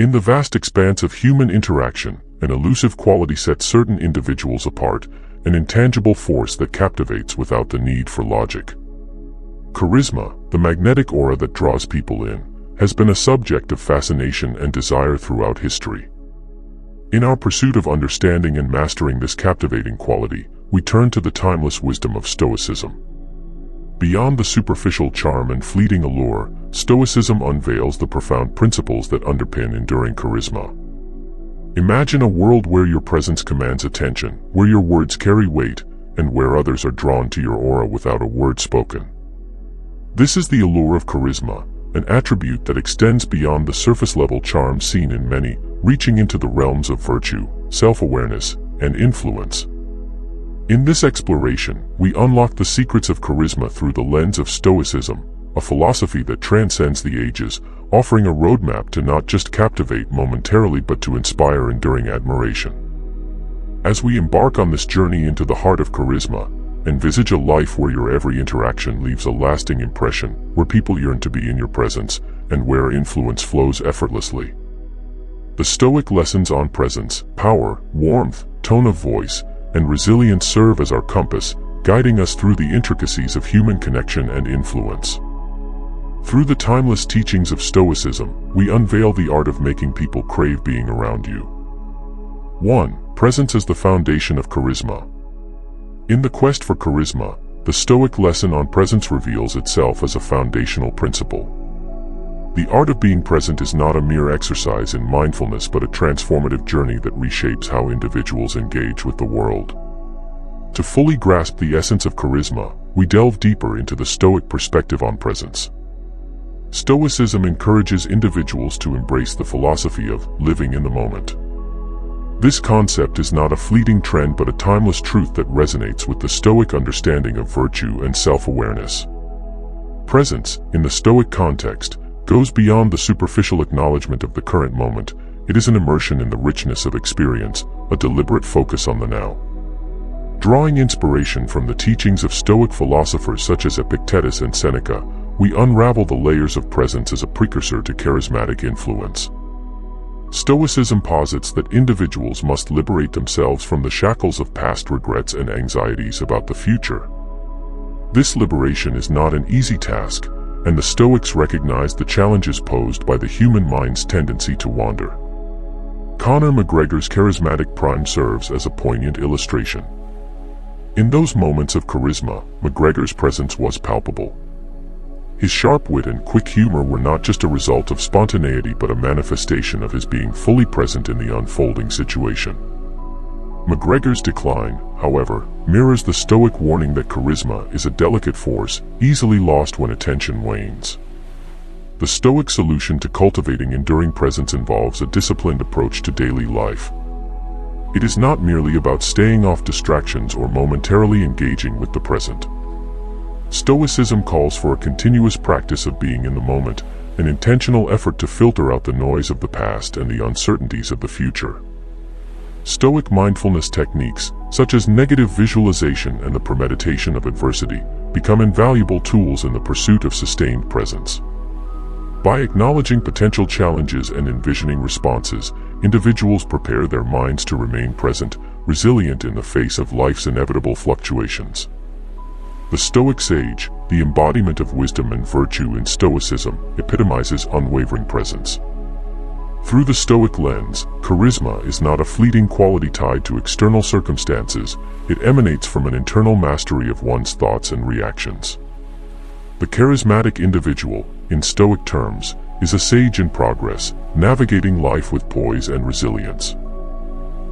In the vast expanse of human interaction, an elusive quality sets certain individuals apart, an intangible force that captivates without the need for logic. Charisma, the magnetic aura that draws people in, has been a subject of fascination and desire throughout history. In our pursuit of understanding and mastering this captivating quality, we turn to the timeless wisdom of Stoicism. Beyond the superficial charm and fleeting allure, Stoicism unveils the profound principles that underpin enduring charisma. Imagine a world where your presence commands attention, where your words carry weight, and where others are drawn to your aura without a word spoken. This is the allure of charisma, an attribute that extends beyond the surface-level charm seen in many, reaching into the realms of virtue, self-awareness, and influence. In this exploration, we unlock the secrets of charisma through the lens of Stoicism, a philosophy that transcends the ages, offering a roadmap to not just captivate momentarily but to inspire enduring admiration. As we embark on this journey into the heart of charisma, envisage a life where your every interaction leaves a lasting impression, where people yearn to be in your presence, and where influence flows effortlessly. The Stoic lessons on presence, power, warmth, tone of voice, and resilience serve as our compass, guiding us through the intricacies of human connection and influence. Through the timeless teachings of Stoicism, we unveil the art of making people crave being around you. 1. Presence as the foundation of charisma. In the quest for charisma, the Stoic lesson on presence reveals itself as a foundational principle. The art of being present is not a mere exercise in mindfulness but a transformative journey that reshapes how individuals engage with the world. To fully grasp the essence of charisma, we delve deeper into the Stoic perspective on presence. Stoicism encourages individuals to embrace the philosophy of living in the moment. This concept is not a fleeting trend but a timeless truth that resonates with the Stoic understanding of virtue and self-awareness. Presence, in the Stoic context, goes beyond the superficial acknowledgement of the current moment, it is an immersion in the richness of experience, a deliberate focus on the now. Drawing inspiration from the teachings of Stoic philosophers such as Epictetus and Seneca, we unravel the layers of presence as a precursor to charismatic influence. Stoicism posits that individuals must liberate themselves from the shackles of past regrets and anxieties about the future. This liberation is not an easy task, and the Stoics recognized the challenges posed by the human mind's tendency to wander. Conor McGregor's charismatic prime serves as a poignant illustration. In those moments of charisma, McGregor's presence was palpable. His sharp wit and quick humor were not just a result of spontaneity but a manifestation of his being fully present in the unfolding situation. McGregor's decline, however, mirrors the stoic warning that charisma is a delicate force, easily lost when attention wanes. The stoic solution to cultivating enduring presence involves a disciplined approach to daily life. It is not merely about staying off distractions or momentarily engaging with the present. Stoicism calls for a continuous practice of being in the moment, an intentional effort to filter out the noise of the past and the uncertainties of the future. Stoic mindfulness techniques, such as negative visualization and the premeditation of adversity, become invaluable tools in the pursuit of sustained presence. By acknowledging potential challenges and envisioning responses, individuals prepare their minds to remain present, resilient in the face of life's inevitable fluctuations. The Stoic sage, the embodiment of wisdom and virtue in Stoicism, epitomizes unwavering presence. Through the Stoic lens, charisma is not a fleeting quality tied to external circumstances, it emanates from an internal mastery of one's thoughts and reactions. The charismatic individual, in Stoic terms, is a sage in progress, navigating life with poise and resilience.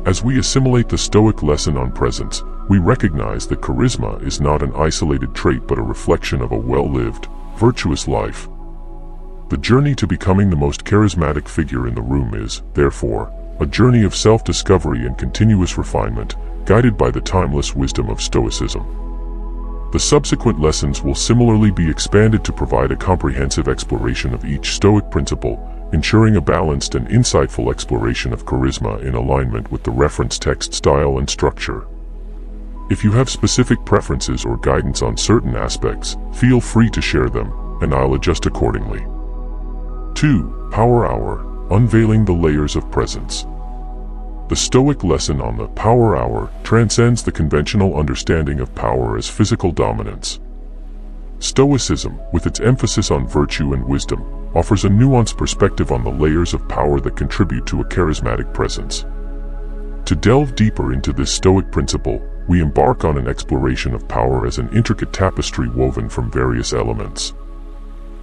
As we assimilate the Stoic lesson on presence, we recognize that charisma is not an isolated trait but a reflection of a well-lived, virtuous life, the journey to becoming the most charismatic figure in the room is, therefore, a journey of self-discovery and continuous refinement, guided by the timeless wisdom of Stoicism. The subsequent lessons will similarly be expanded to provide a comprehensive exploration of each Stoic principle, ensuring a balanced and insightful exploration of charisma in alignment with the reference text style and structure. If you have specific preferences or guidance on certain aspects, feel free to share them, and I'll adjust accordingly. 2. Power Hour unveiling the layers of presence. The Stoic lesson on the power hour transcends the conventional understanding of power as physical dominance. Stoicism, with its emphasis on virtue and wisdom, offers a nuanced perspective on the layers of power that contribute to a charismatic presence. To delve deeper into this Stoic principle, we embark on an exploration of power as an intricate tapestry woven from various elements.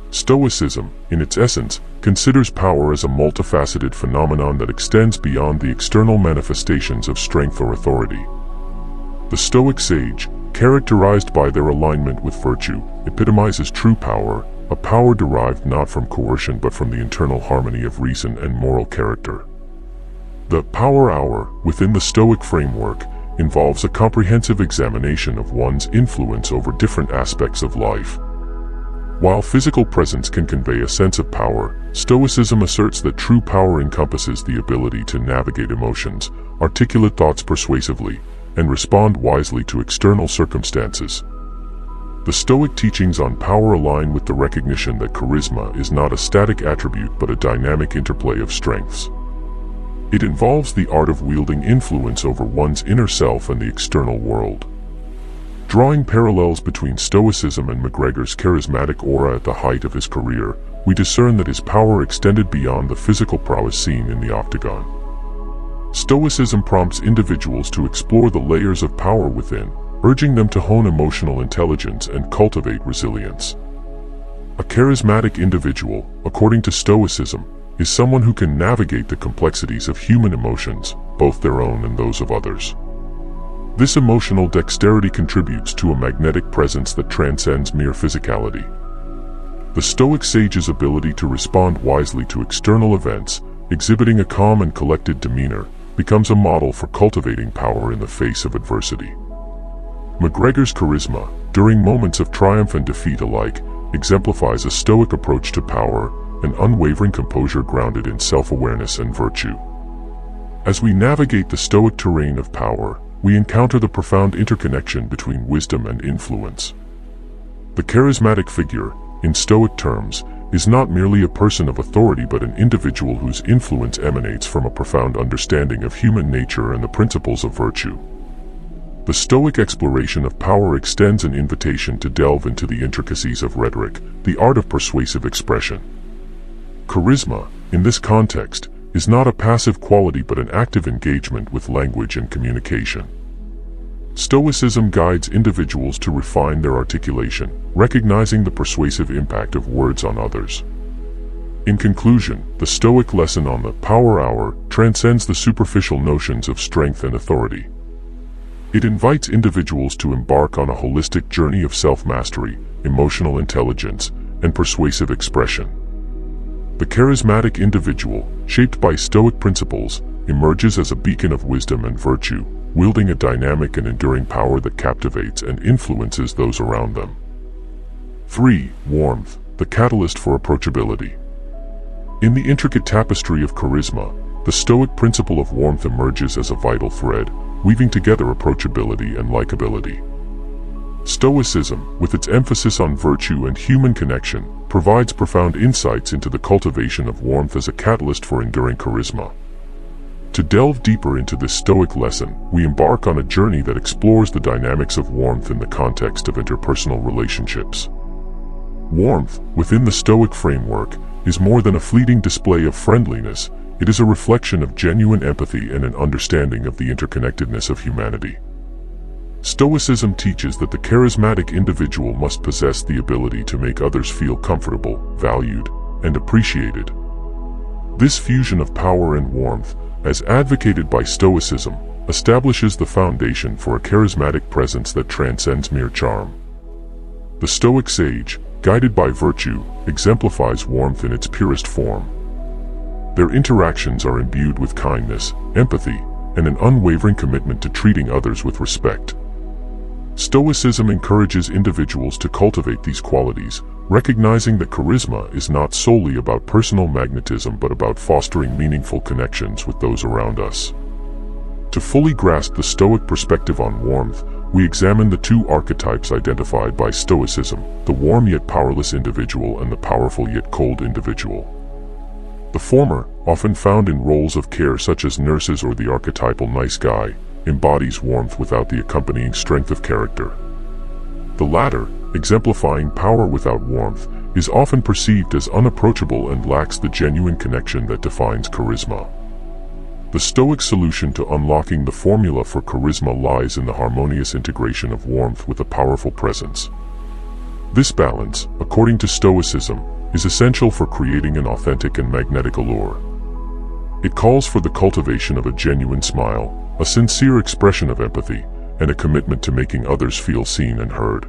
Stoicism, in its essence, considers power as a multifaceted phenomenon that extends beyond the external manifestations of strength or authority. The Stoic sage, characterized by their alignment with virtue, epitomizes true power, a power derived not from coercion but from the internal harmony of reason and moral character. The Power Hour, within the Stoic framework, involves a comprehensive examination of one's influence over different aspects of life. While physical presence can convey a sense of power, Stoicism asserts that true power encompasses the ability to navigate emotions, articulate thoughts persuasively, and respond wisely to external circumstances. The Stoic teachings on power align with the recognition that charisma is not a static attribute but a dynamic interplay of strengths. It involves the art of wielding influence over one's inner self and the external world. Drawing parallels between Stoicism and McGregor's charismatic aura at the height of his career, we discern that his power extended beyond the physical prowess seen in the octagon. Stoicism prompts individuals to explore the layers of power within, urging them to hone emotional intelligence and cultivate resilience. A charismatic individual, according to Stoicism, is someone who can navigate the complexities of human emotions, both their own and those of others. This emotional dexterity contributes to a magnetic presence that transcends mere physicality. The Stoic sage's ability to respond wisely to external events, exhibiting a calm and collected demeanor, becomes a model for cultivating power in the face of adversity. McGregor's charisma, during moments of triumph and defeat alike, exemplifies a stoic approach to power, an unwavering composure grounded in self-awareness and virtue. As we navigate the stoic terrain of power, we encounter the profound interconnection between wisdom and influence. The charismatic figure, in Stoic terms, is not merely a person of authority but an individual whose influence emanates from a profound understanding of human nature and the principles of virtue. The Stoic exploration of power extends an invitation to delve into the intricacies of rhetoric, the art of persuasive expression. Charisma, in this context, is not a passive quality but an active engagement with language and communication. Stoicism guides individuals to refine their articulation, recognizing the persuasive impact of words on others. In conclusion, the Stoic lesson on the Power Hour transcends the superficial notions of strength and authority. It invites individuals to embark on a holistic journey of self-mastery, emotional intelligence, and persuasive expression. The charismatic individual, shaped by Stoic principles, emerges as a beacon of wisdom and virtue, wielding a dynamic and enduring power that captivates and influences those around them. 3. Warmth, the catalyst for approachability. In the intricate tapestry of charisma, the Stoic principle of warmth emerges as a vital thread, weaving together approachability and likability. Stoicism, with its emphasis on virtue and human connection, provides profound insights into the cultivation of warmth as a catalyst for enduring charisma. To delve deeper into this Stoic lesson, we embark on a journey that explores the dynamics of warmth in the context of interpersonal relationships. Warmth, within the Stoic framework, is more than a fleeting display of friendliness, it is a reflection of genuine empathy and an understanding of the interconnectedness of humanity. Stoicism teaches that the charismatic individual must possess the ability to make others feel comfortable, valued, and appreciated. This fusion of power and warmth as advocated by Stoicism, establishes the foundation for a charismatic presence that transcends mere charm. The Stoic sage, guided by virtue, exemplifies warmth in its purest form. Their interactions are imbued with kindness, empathy, and an unwavering commitment to treating others with respect. Stoicism encourages individuals to cultivate these qualities, recognizing that charisma is not solely about personal magnetism but about fostering meaningful connections with those around us. To fully grasp the Stoic perspective on warmth, we examine the two archetypes identified by Stoicism, the warm yet powerless individual and the powerful yet cold individual. The former, often found in roles of care such as nurses or the archetypal nice guy, embodies warmth without the accompanying strength of character. The latter, exemplifying power without warmth, is often perceived as unapproachable and lacks the genuine connection that defines charisma. The Stoic solution to unlocking the formula for charisma lies in the harmonious integration of warmth with a powerful presence. This balance, according to Stoicism, is essential for creating an authentic and magnetic allure. It calls for the cultivation of a genuine smile, a sincere expression of empathy, and a commitment to making others feel seen and heard.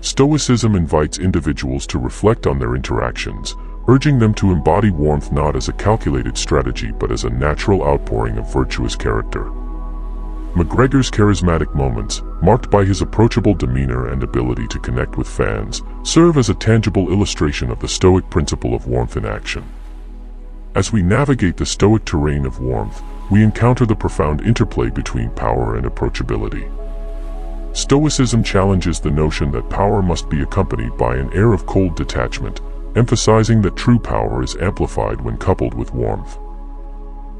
Stoicism invites individuals to reflect on their interactions, urging them to embody warmth not as a calculated strategy but as a natural outpouring of virtuous character. McGregor's charismatic moments, marked by his approachable demeanor and ability to connect with fans, serve as a tangible illustration of the Stoic principle of warmth in action. As we navigate the Stoic terrain of warmth, we encounter the profound interplay between power and approachability. Stoicism challenges the notion that power must be accompanied by an air of cold detachment, emphasizing that true power is amplified when coupled with warmth.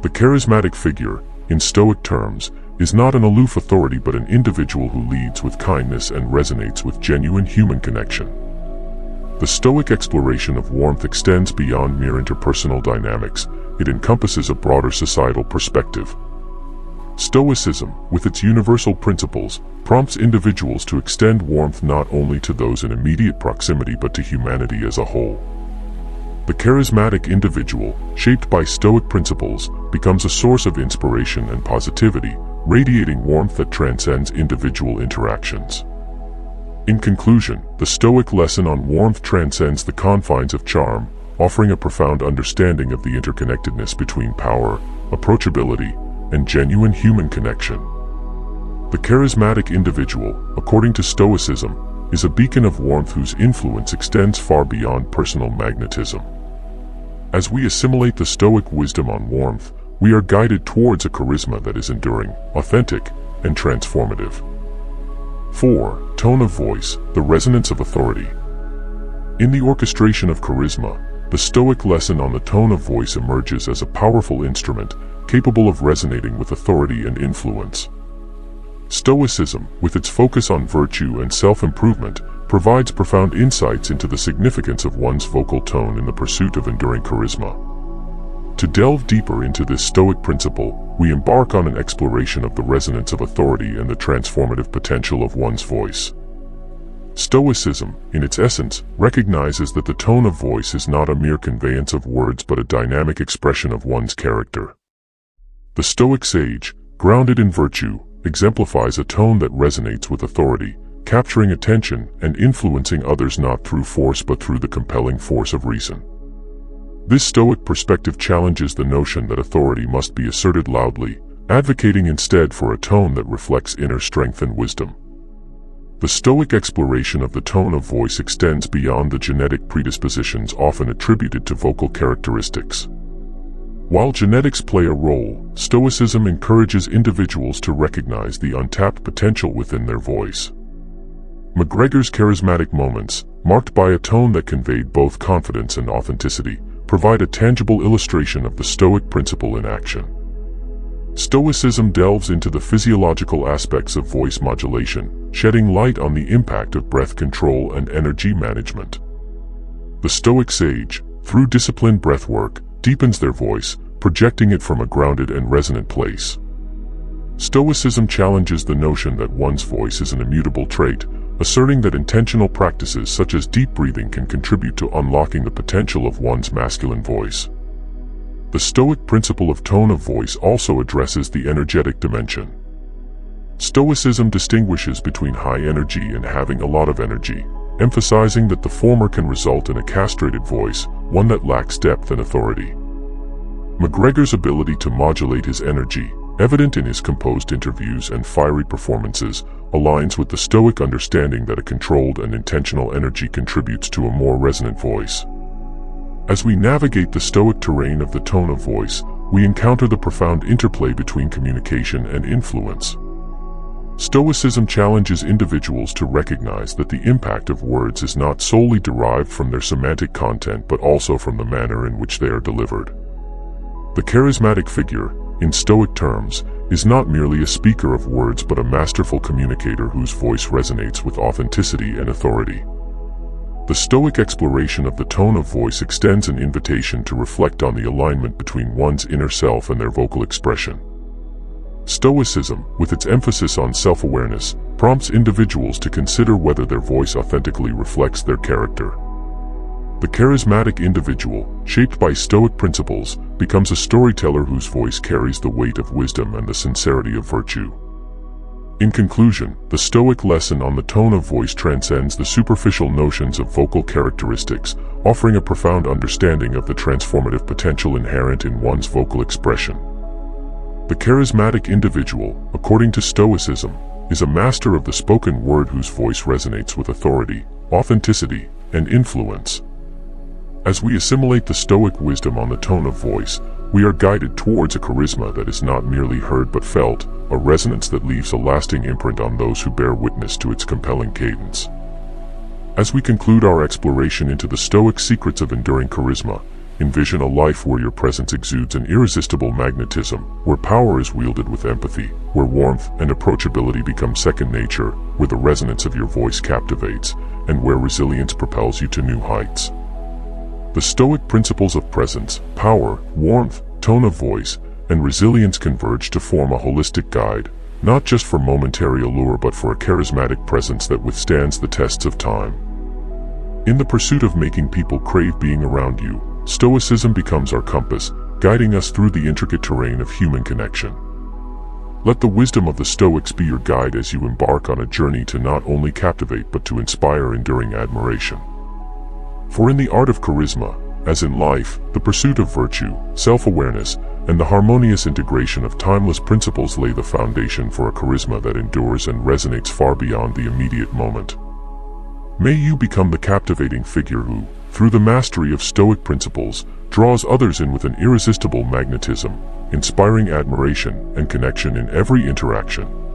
The charismatic figure, in Stoic terms, is not an aloof authority but an individual who leads with kindness and resonates with genuine human connection. The Stoic exploration of warmth extends beyond mere interpersonal dynamics, it encompasses a broader societal perspective. Stoicism, with its universal principles, prompts individuals to extend warmth not only to those in immediate proximity but to humanity as a whole. The charismatic individual, shaped by Stoic principles, becomes a source of inspiration and positivity, radiating warmth that transcends individual interactions. In conclusion, the Stoic lesson on warmth transcends the confines of charm, offering a profound understanding of the interconnectedness between power, approachability, and genuine human connection. The charismatic individual, according to Stoicism, is a beacon of warmth whose influence extends far beyond personal magnetism. As we assimilate the Stoic wisdom on warmth, we are guided towards a charisma that is enduring, authentic, and transformative. 4. Tone of voice, the resonance of authority. In the orchestration of charisma, the Stoic lesson on the tone of voice emerges as a powerful instrument capable of resonating with authority and influence. Stoicism, with its focus on virtue and self-improvement, provides profound insights into the significance of one's vocal tone in the pursuit of enduring charisma. To delve deeper into this Stoic principle, we embark on an exploration of the resonance of authority and the transformative potential of one's voice. Stoicism, in its essence, recognizes that the tone of voice is not a mere conveyance of words but a dynamic expression of one's character. The Stoic sage, grounded in virtue, exemplifies a tone that resonates with authority, capturing attention and influencing others not through force but through the compelling force of reason. This Stoic perspective challenges the notion that authority must be asserted loudly, advocating instead for a tone that reflects inner strength and wisdom. The Stoic exploration of the tone of voice extends beyond the genetic predispositions often attributed to vocal characteristics. While genetics play a role, Stoicism encourages individuals to recognize the untapped potential within their voice. McGregor's charismatic moments, marked by a tone that conveyed both confidence and authenticity, provide a tangible illustration of the Stoic principle in action. Stoicism delves into the physiological aspects of voice modulation, shedding light on the impact of breath control and energy management. The Stoic sage, through disciplined breath work, deepens their voice, projecting it from a grounded and resonant place. Stoicism challenges the notion that one's voice is an immutable trait, asserting that intentional practices such as deep breathing can contribute to unlocking the potential of one's masculine voice. The Stoic principle of tone of voice also addresses the energetic dimension. Stoicism distinguishes between high energy and having a lot of energy, emphasizing that the former can result in a castrated voice, one that lacks depth and authority. McGregor's ability to modulate his energy, evident in his composed interviews and fiery performances, aligns with the Stoic understanding that a controlled and intentional energy contributes to a more resonant voice. As we navigate the Stoic terrain of the tone of voice, we encounter the profound interplay between communication and influence. Stoicism challenges individuals to recognize that the impact of words is not solely derived from their semantic content but also from the manner in which they are delivered. The charismatic figure, in Stoic terms, is not merely a speaker of words but a masterful communicator whose voice resonates with authenticity and authority. The Stoic exploration of the tone of voice extends an invitation to reflect on the alignment between one's inner self and their vocal expression. Stoicism, with its emphasis on self-awareness, prompts individuals to consider whether their voice authentically reflects their character. The charismatic individual, shaped by Stoic principles, becomes a storyteller whose voice carries the weight of wisdom and the sincerity of virtue. In conclusion, the Stoic lesson on the tone of voice transcends the superficial notions of vocal characteristics, offering a profound understanding of the transformative potential inherent in one's vocal expression. The charismatic individual, according to Stoicism, is a master of the spoken word whose voice resonates with authority, authenticity, and influence. As we assimilate the Stoic wisdom on the tone of voice, we are guided towards a charisma that is not merely heard but felt, a resonance that leaves a lasting imprint on those who bear witness to its compelling cadence. As we conclude our exploration into the Stoic secrets of enduring charisma, envision a life where your presence exudes an irresistible magnetism, where power is wielded with empathy, where warmth and approachability become second nature, where the resonance of your voice captivates, and where resilience propels you to new heights. The Stoic principles of presence, power, warmth, tone of voice, and resilience converge to form a holistic guide, not just for momentary allure but for a charismatic presence that withstands the tests of time. In the pursuit of making people crave being around you, Stoicism becomes our compass, guiding us through the intricate terrain of human connection. Let the wisdom of the Stoics be your guide as you embark on a journey to not only captivate but to inspire enduring admiration. For in the art of charisma, as in life, the pursuit of virtue, self-awareness, and the harmonious integration of timeless principles lay the foundation for a charisma that endures and resonates far beyond the immediate moment. May you become the captivating figure who, through the mastery of Stoic principles, draws others in with an irresistible magnetism, inspiring admiration and connection in every interaction.